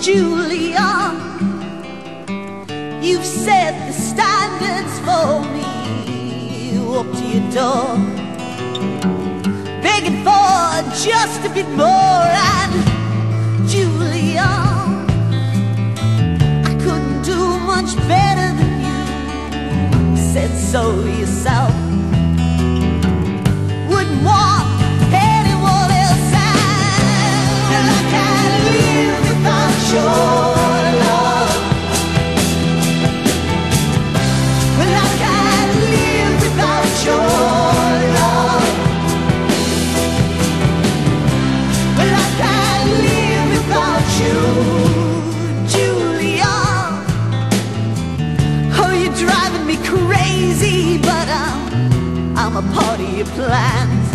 Julia, you've set the standards for me. You walk to your door, begging for just a bit more. And Julia, I couldn't do much better than you. Said so yourself. Wouldn't walk. Crazy, but I'm, I'm a part of plans.